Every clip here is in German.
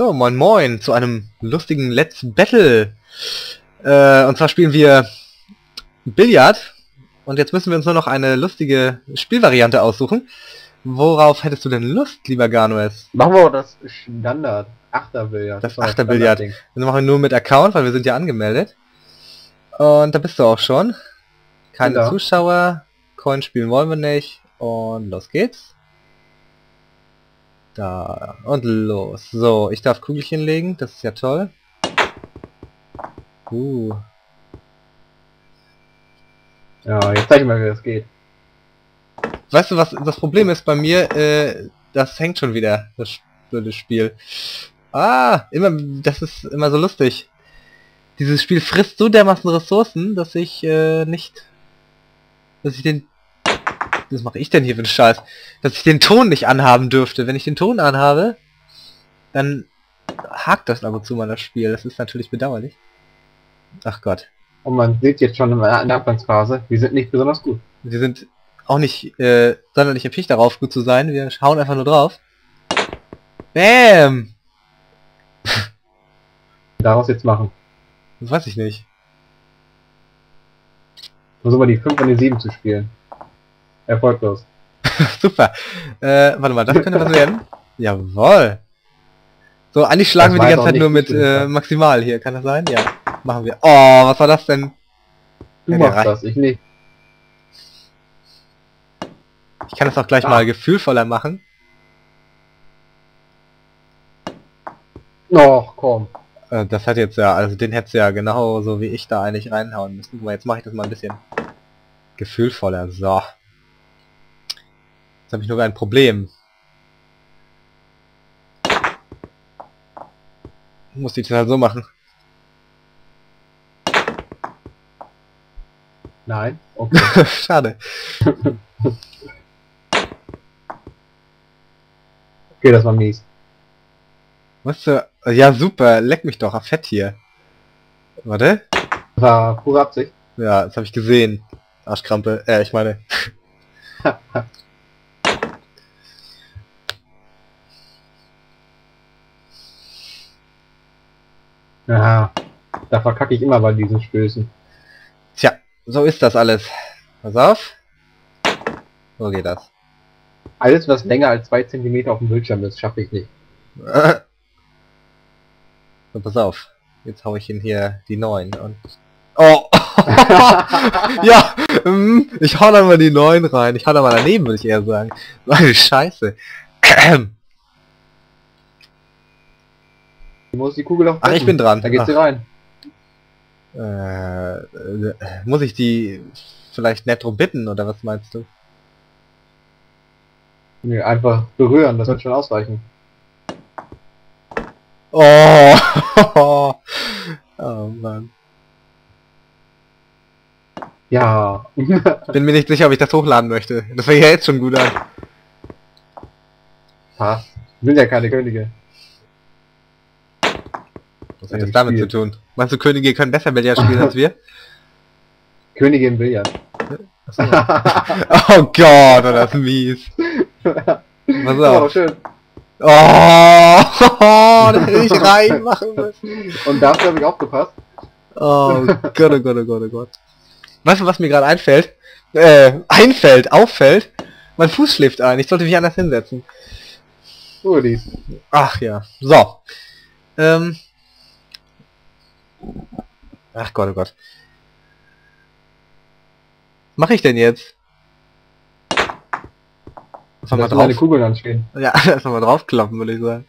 So, moin moin zu einem lustigen Let's Battle. Äh, und zwar spielen wir Billard. Und jetzt müssen wir uns nur noch eine lustige Spielvariante aussuchen. Worauf hättest du denn Lust, lieber Ganues? Machen wir das Standard. Achterbillard. Das Achterbillard. Das machen wir nur mit Account, weil wir sind ja angemeldet. Und da bist du auch schon. Keine Genau. Zuschauer. Coin spielen wollen wir nicht. Und los geht's. Da. Und los. So, ich darf Kugelchen legen. Das ist ja toll. Uh. Ja, jetzt zeig ich mal, wie das geht. Weißt du, was das Problem ist bei mir? Äh, das hängt schon wieder, das blöde Spiel. Ah, immer, das ist immer so lustig. Dieses Spiel frisst so dermaßen Ressourcen, dass ich äh, nicht, dass ich den, was mache ich denn hier für einen Scheiß, dass ich den Ton nicht anhaben dürfte. Wenn ich den Ton anhabe, dann hakt das ab und zu mal das Spiel. Das ist natürlich bedauerlich. Ach Gott, Und man sieht jetzt schon in der Anfangsphase, wir sind nicht besonders gut. wir sind auch nicht äh, sonderlich erpicht darauf, gut zu sein. Wir schauen einfach nur drauf. Bam! Daraus jetzt machen. Das weiß ich nicht. Versuchen wir die 5 und die 7 zu spielen. Erfolglos. Super. Äh, warte mal, das könnte was werden. Jawohl. So, eigentlich schlagen Das wir die ganze Zeit nur mit äh, maximal hier. Kann das sein? Ja. Machen wir. Oh, was war das denn? Du Ja, machst das, ich nicht. Ich kann das auch gleich Ah. mal gefühlvoller machen. Och, komm. Äh, das hat jetzt ja, also den hättest du ja genau so wie ich da eigentlich reinhauen müssen. Guck mal, jetzt mache ich das mal ein bisschen gefühlvoller. So. Jetzt habe ich nur ein Problem. Muss ich das halt so machen. Nein? Okay. Schade. Okay, das war mies. Was du? Ja, super. Leck mich doch. Fett hier. Warte. Das war pure Absicht. Ja, das habe ich gesehen. Arschkrampe. Äh, ich meine. Ja, da verkacke ich immer bei diesen Stößen. Tja, so ist das alles. Pass auf. So geht das. Alles, was länger als 2 cm auf dem Bildschirm ist, schaffe ich nicht. So, pass auf. Jetzt hau ich ihn hier die 9 und... Oh! ja! mm, Ich hau da mal die 9 rein. Ich hau da mal daneben, würde ich eher sagen. So eine Scheiße. Du musst die Kugel auf Ach, ich bin dran. Da geht sie rein. Äh, äh, muss ich die vielleicht nett drum bitten, oder was meinst du? Nee, einfach berühren, das wird schon ausreichen. Oh! oh Mann. Ja. Bin mir nicht sicher, ob ich das hochladen möchte. Das wäre ja jetzt schon gut an. Passt. Sind ja keine Könige. Was hat das damit zu tun? Meinst du, Könige können besser Billard spielen als wir? Könige im Billard. Achso. oh Gott, oh, das ist mies. Pass Oh, auf. schön. Oh, da hätte ich reinmachen müssen. Und dafür habe ich aufgepasst. Oh Gott, oh Gott, oh Gott, oh Gott. Weißt du, was mir gerade einfällt? Äh, einfällt, auffällt? Mein Fuß schläft ein. Ich sollte mich anders hinsetzen. Oh. Ach ja. So. Ähm. Ach Gott, oh Gott. Was mache ich denn jetzt? Mal Lass meine drauf. Kugeln anstehen. Ja, einfach mal draufklappen, würde ich sagen.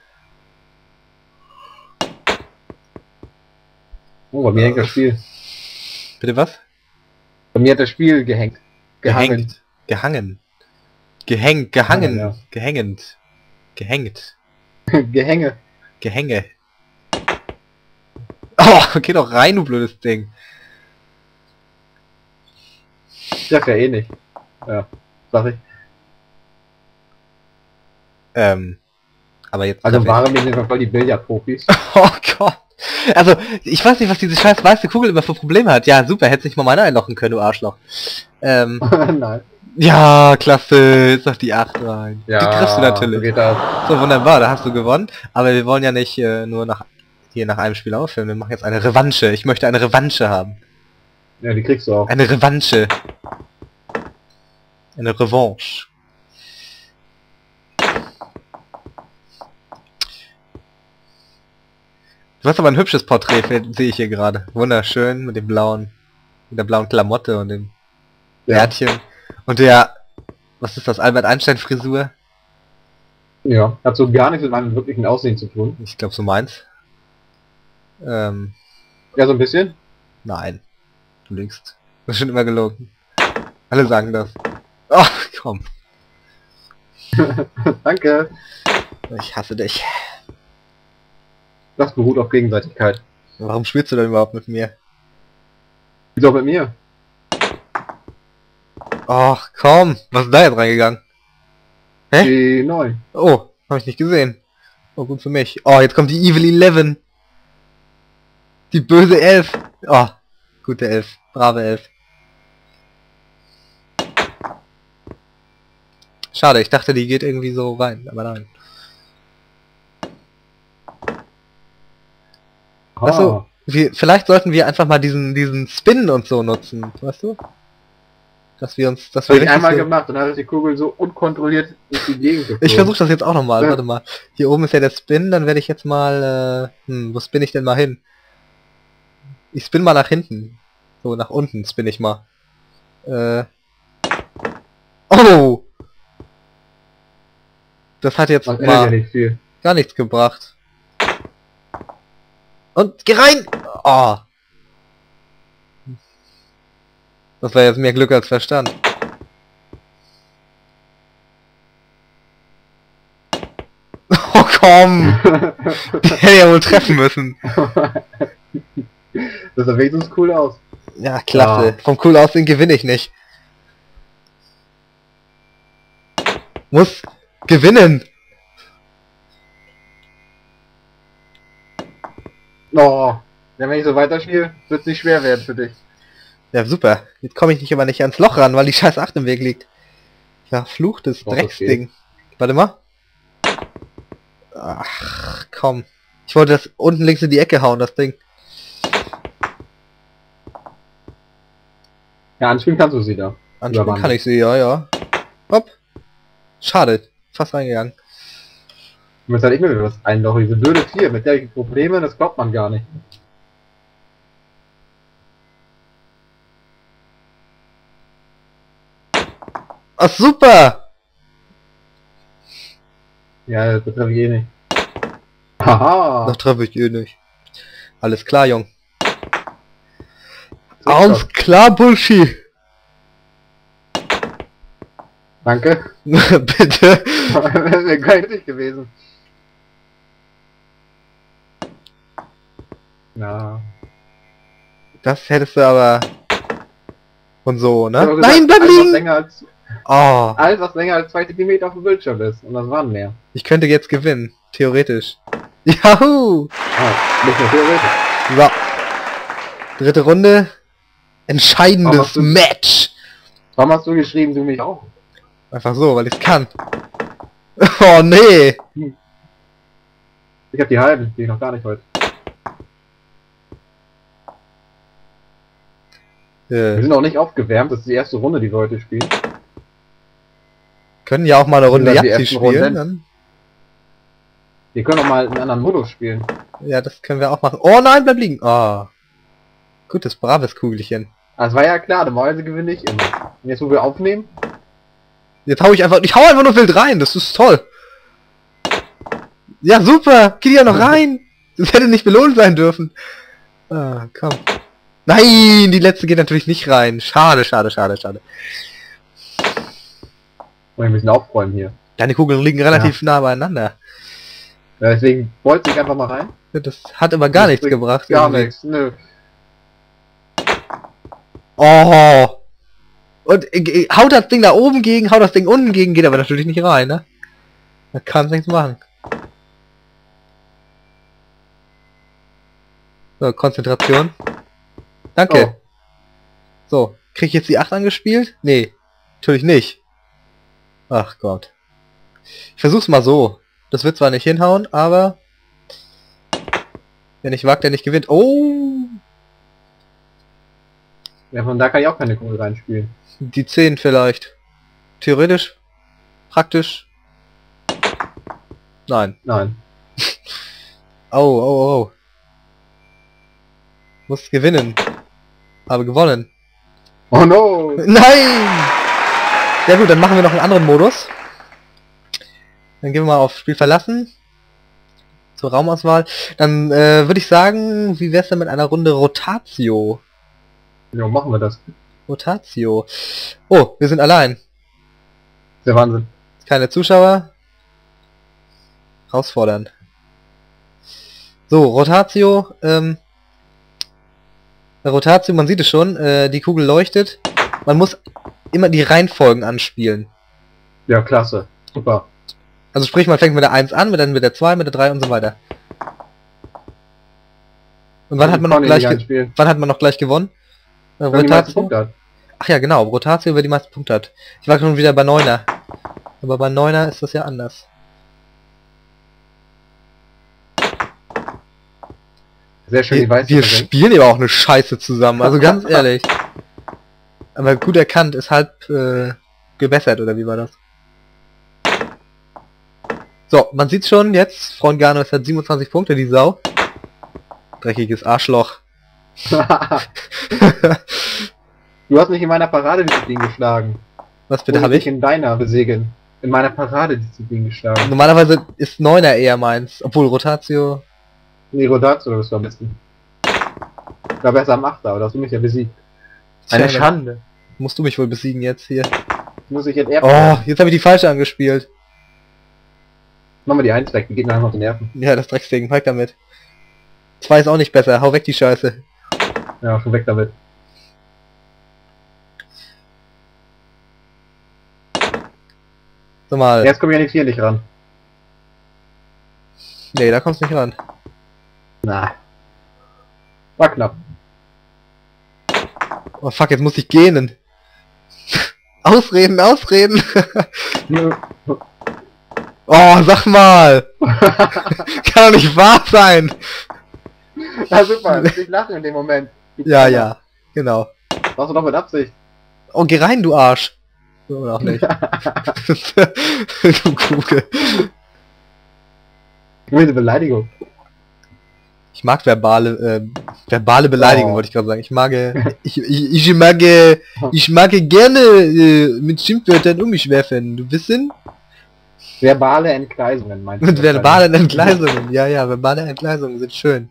Oh, bei mir hängt das Spiel. Bitte was? Bei mir hat das Spiel gehängt. Gehangen. Gehangen. Gehängt. Gehangen. Ja, ja. Gehängend. Gehängt. Gehänge. Gehänge. Oh, geh doch rein, du blödes Ding. Das ja eh nicht. Ja, sag ich. Ähm. Aber jetzt. Also waren wir sind voll die Billardprofis. Oh Gott. Also, ich weiß nicht, was diese scheiß weiße Kugel immer für Probleme hat. Ja, super, hätte nicht mal meine einlochen können, du Arschloch. Ähm, Nein. ja, klasse, ist doch die 8 rein. Ja, die triffst du so natürlich. geht das. So, wunderbar, da hast du gewonnen. Aber wir wollen ja nicht äh, nur nach hier nach einem Spiel aufhören. Wir machen jetzt eine Revanche. Ich möchte eine Revanche haben. Ja, die kriegst du auch. Eine Revanche. Eine Revanche. Du hast aber ein hübsches Porträt, sehe ich hier gerade. Wunderschön, mit dem blauen, mit der blauen Klamotte und dem Ja. Bärtchen. Und der, was ist das, Albert Einstein Frisur? Ja. Hat so gar nichts mit meinem wirklichen Aussehen zu tun. Ich glaube so meins. Ähm, Ja, so ein bisschen. nein. Du lügst. Das ist schon immer gelogen. Alle sagen das. Ach, komm. Danke. Ich hasse dich. Das beruht auf Gegenseitigkeit. Warum spielst du denn überhaupt mit mir? Wieso mit mir? Ach, komm. Was ist da jetzt reingegangen? Hä? Die 9. Oh, habe ich nicht gesehen. Oh, gut für mich. Oh, jetzt kommt die Evil 11. Die böse Elf. Oh, gute Elf. Brave Elf. Schade, ich dachte, die geht irgendwie so rein, aber nein. Achso, wir, vielleicht sollten wir einfach mal diesen, diesen Spin und so nutzen, weißt du? Dass wir uns, dass Das habe wir ich einmal so, gemacht und dann hat die Kugel so unkontrolliert durch die Gegend geflogen. Ich versuche das jetzt auch nochmal, Ja. warte mal. Hier oben ist ja der Spin, dann werde ich jetzt mal, äh, hm, wo spin ich denn mal hin? Ich spin mal nach hinten. So, nach unten spin ich mal. Äh. Oh! Das hat jetzt mal gar nichts gebracht. Und geh rein! Oh! Das war jetzt mehr Glück als Verstand. Oh komm! Die hätte ja wohl treffen müssen. das sah wenigstens cool aus. Ja, klasse. Ja. Vom cool aussehen gewinne ich nicht. Muss gewinnen. Oh, ja, wenn ich so weiterspiele, wird es nicht schwer werden für dich. Ja, super. Jetzt komme ich nicht aber nicht ans Loch ran, weil die scheiß 8 im Weg liegt. Verfluchtes das Drecksding. Warte mal. Ach, komm. Ich wollte das unten links in die Ecke hauen, das Ding. Ja, anspielen kannst du sie da. Anspielen kann ich sie, ja, ja. Hopp. Schade. Fast reingegangen. Jetzt hatte ich mir wieder was einloch. Diese blöde 4, mit der Probleme, das glaubt man gar nicht. Ach, super! Ja, das treffe ich eh nicht. Haha! Das treffe ich eh nicht. Alles klar, Jung. Alles klar, Bullshit. Danke. Bitte. Wäre geil richtig gewesen. Ja. Das hättest du aber... Und so, ne? Aber Nein, gesagt, bleib alles, was liegen! länger als, Oh, alles, was länger als 2 cm auf dem Bildschirm ist. Und das waren mehr. ich könnte jetzt gewinnen. Theoretisch. Yahoo! Ah, nicht nur theoretisch. So. Dritte Runde. Entscheidendes du- Match. Warum hast du geschrieben, du mich auch? Einfach so, weil ich kann. Oh nee. Ich hab die halben, die ich noch gar nicht heute. Wir Äh, sind auch nicht aufgewärmt, das ist die erste Runde, die wir heute spielen. können ja auch mal eine Runde ersten spielen. Dann. Wir können auch mal einen anderen Modus spielen. Ja, das können wir auch machen. Oh nein, bleib liegen. Oh. Gutes, braves Kugelchen. Das war ja klar, normalerweise gewinne ich immer. Und jetzt, wo wir aufnehmen, Jetzt hau ich einfach, ich hau einfach nur wild rein, das ist toll. Ja, super, geht ja noch rein. Das hätte nicht belohnt sein dürfen. Ah, komm. Nein, die letzte geht natürlich nicht rein. Schade, schade, schade, schade. wollen wir ein bisschen aufräumen hier. Deine Kugeln liegen relativ nah beieinander. Ja, deswegen wollte ich einfach mal rein. Das hat aber gar Das nichts gebracht. Gar nichts, nö. Oh. Und äh, äh, haut das Ding da oben gegen, haut das Ding unten gegen, geht aber natürlich nicht rein, ne? Da kannst nichts machen. So, Konzentration. Danke. Oh. So, krieg ich jetzt die 8 angespielt? Nee, natürlich nicht. Ach Gott. Ich versuch's mal so. Das wird zwar nicht hinhauen, aber... Wer nicht wagt, der nicht gewinnt. Oh! Ja, von da kann ich auch keine Kugel reinspielen. Die 10 vielleicht. Theoretisch. Praktisch. Nein. Nein. Oh, oh, oh. Muss gewinnen. Habe gewonnen. Oh no! Nein! Ja gut, dann machen wir noch einen anderen Modus. Dann gehen wir mal auf Spiel verlassen. Zur Raumauswahl. Dann äh, würde ich sagen, wie wär's denn mit einer Runde Rotatio? Ja, machen wir das. Rotatio. Oh, wir sind allein. Der Wahnsinn. Keine Zuschauer. Herausfordern. So, Rotatio. Ähm, Rotatio, man sieht es schon, äh, die Kugel leuchtet. Man muss immer die Reihenfolgen anspielen. Ja, klasse. Super. Also sprich, man fängt mit der 1 an, mit der, mit der 2, mit der 3 und so weiter. Und wann hat man noch gleich wann hat man noch gleich gewonnen? Äh, Wenn die meisten Rotatio? Punkte hat. Ach ja, genau, Rotatio, wer die meisten Punkte hat. Ich war schon wieder bei Neuner. Aber bei Neuner ist das ja anders. Sehr schön, Wir, die weißen wir sind. spielen aber auch eine Scheiße zusammen, also ganz ehrlich. Aber gut erkannt, ist halb äh, gebessert, oder wie war das? So, man sieht's schon jetzt, Freund Garnos hat 27 Punkte, die Sau. Dreckiges Arschloch. Du hast mich in meiner Paradedisziplin geschlagen. Was bitte habe ich? in deiner besiegen. In meiner Paradedisziplin geschlagen. Normalerweise ist Neuner eher meins, obwohl Rotatio... Nee, Rotatio bist du am besten. Ich war besser am Achter, aber da hast du mich ja besiegt. Eine Tja, Schande. Musst du mich wohl besiegen jetzt hier. Muss ich jetzt erst... Oh, jetzt habe ich die falsche angespielt. Mach mal die Eins weg, die geht mir einfach auf die Nerven. Ja, das Drecksding, weg damit. Zwei ist auch nicht besser, hau weg die Scheiße. Ja, schon weg damit. So mal. Jetzt komme ich an die vier nicht ran. Nee, da kommst du nicht ran. Na. War knapp. Oh fuck, jetzt muss ich gähnen. ausreden, ausreden. oh, sag mal. Kann doch nicht wahr sein. ja, super. Ich lache in dem Moment. Ja, ja, genau. Machst du doch mit Absicht. Oh, geh rein, du Arsch. Oder auch nicht. du Kugel. Eine Beleidigung. Ich mag verbale, äh, verbale Beleidigung, Oh. wollte ich gerade sagen. Ich mag, äh, ich, ich, ich mag, äh, ich mag gerne äh, mit Schimpfwörtern um mich werfen. Du wissen? Verbale Entgleisungen meinst Mit du verbalen Entgleisungen. Ja, ja, verbale Entgleisungen sind schön.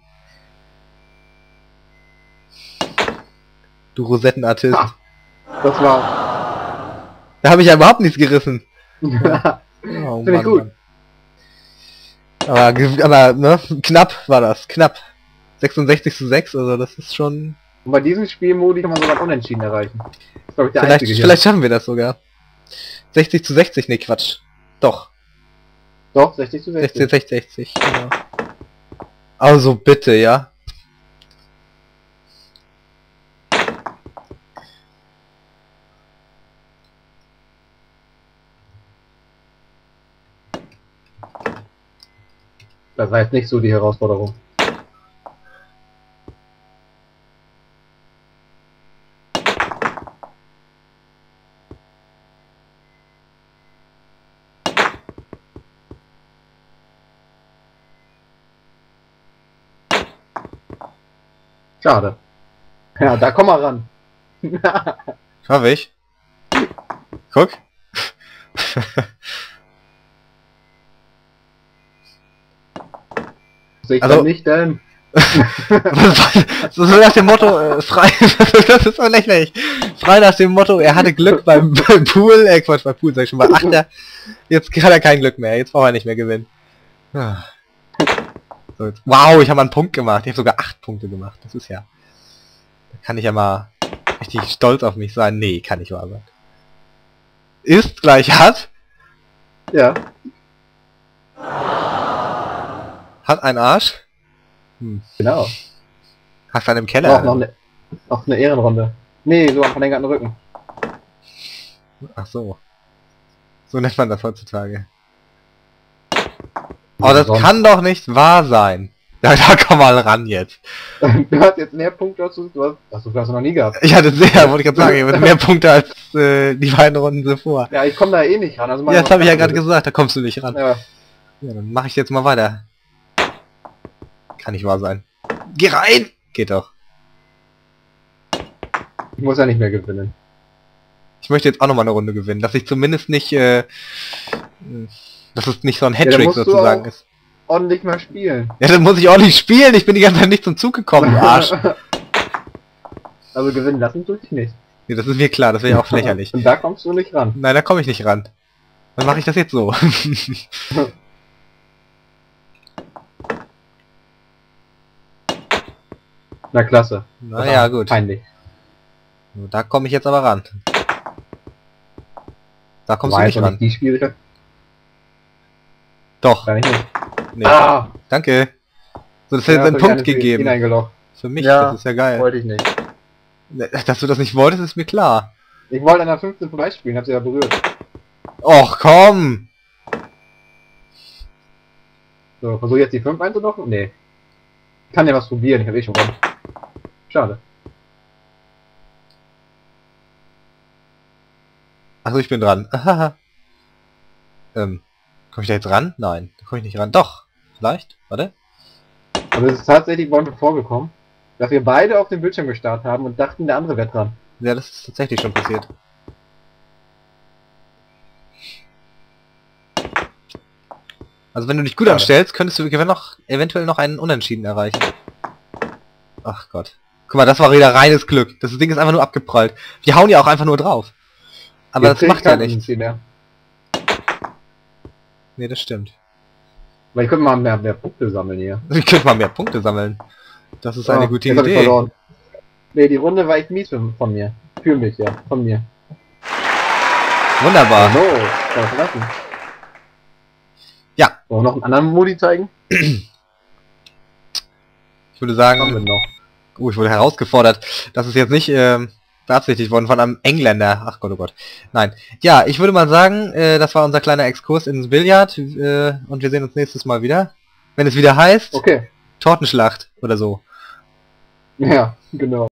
Du Rosettenartist. Ah. Das war... Da habe ich ja überhaupt nichts gerissen. Oh, Finde ich gut. Aber, aber ne, knapp war das, knapp. 66 zu 6, also das ist schon... Und bei diesem Spielmodi kann man sogar Unentschieden erreichen. Vielleicht, vielleicht schaffen wir das sogar. 60 zu 60, nee, Quatsch. Doch, Doch, 60 zu 60. 60 zu 60, genau. Also bitte, ja. Das war jetzt nicht so die Herausforderung. Schade. Ja, da komm mal ran. Schaff ich. Guck. Sich Also- nicht denn. so nach dem Motto, äh, frei, das ist so lächerlich. Frei nach dem Motto, er hatte Glück beim, beim Pool, äh Quatsch, beim Pool sag ich schon mal, Achter. Jetzt hat er kein Glück mehr, jetzt braucht er nicht mehr gewinnen. Ah. So, jetzt, wow, ich habe einen Punkt gemacht, ich habe sogar acht Punkte gemacht, das ist ja, da kann ich ja mal richtig stolz auf mich sein. Nee, kann ich aber. Ist gleich hat, Ja. Hat ein Arsch. Hm. Genau. Hast du einen im Keller? noch, eine, noch eine Ehrenrunde. Nee, so am verlängerten Rücken. Ach so. So nennt man das heutzutage. Oh, das Sonst- kann doch nicht wahr sein. Ja, da komm mal ran jetzt. Du hast jetzt mehr Punkte als du, du hast, hast du noch nie gehabt. Ich hatte sehr, wollte ich gerade sagen, ich hatte mehr Punkte als äh, die beiden Runden zuvor. Ja, ich komme da eh nicht ran. Also Ja, das habe ich ja gerade gesagt, da kommst du nicht ran. Ja, Ja, dann mache ich jetzt mal weiter. Kann nicht wahr sein. Geh rein! Geht doch. ich muss ja nicht mehr gewinnen. Ich möchte jetzt auch noch mal eine Runde gewinnen, dass ich zumindest nicht, äh, dass es nicht so ein Hattrick du sozusagen ist. Ordentlich mal spielen. Ja, dann muss ich nicht spielen, ich bin die ganze Zeit nicht zum Zug gekommen, du Arsch. also gewinnen lassen tue ich nicht. Nee, das ist mir klar, das wäre ja auch lächerlich. Und da kommst du nicht ran. Nein, da komme ich nicht ran. Dann mache ich das jetzt so. Na klasse. naja, gut. Peinlich. Da komme ich jetzt aber ran. Da kommst War du nicht ran. Die Schwierigkeit Doch. kann ich nicht. Nee. Ah! Danke. So, das Ja, hätte einen hab Punkt gegeben. Für mich, Ja. das ist ja geil. Wollte ich nicht. Dass du das nicht wolltest, ist mir klar. Ich wollte an der 15 vorbeispielen, hab sie ja berührt. Och, komm! So, versuche jetzt die 5 einzulochen? Nee. Ich kann ja was probieren, ich habe eh schon gewonnen. Schade. Achso, ich bin dran. Ähm, komme ich da jetzt ran? Nein, da komme ich nicht ran. Doch, vielleicht. Warte. Aber es ist tatsächlich uns vorgekommen, dass wir beide auf dem Bildschirm gestartet haben und dachten, der andere wäre dran. Ja, das ist tatsächlich schon passiert. Also wenn du dich gut Schade. anstellst, könntest du noch, eventuell noch einen Unentschieden erreichen. Ach Gott. Guck mal, das war wieder reines Glück. Das Ding ist einfach nur abgeprallt. Wir hauen ja auch einfach nur drauf. Aber Jetzt das macht ich ja nichts. Mehr. Nee, das stimmt. Weil ich könnte mal mehr, mehr Punkte sammeln hier. Wir können mal mehr Punkte sammeln. Das ist eine Ah, gute hab ich Idee. verloren. Nee, die Runde war echt mies von mir. Für mich, ja. Von mir. Wunderbar. Ich verlassen. Ja. Wollen wir noch einen anderen Modi zeigen? Ich würde sagen, noch. oh, ich wurde herausgefordert. Das ist jetzt nicht ähm, beabsichtigt worden von einem Engländer. Ach Gott, oh Gott. Nein. Ja, ich würde mal sagen, äh, das war unser kleiner Exkurs ins Billard äh, und wir sehen uns nächstes Mal wieder. Wenn es wieder heißt, Okay. Tortenschlacht oder so. Ja, genau.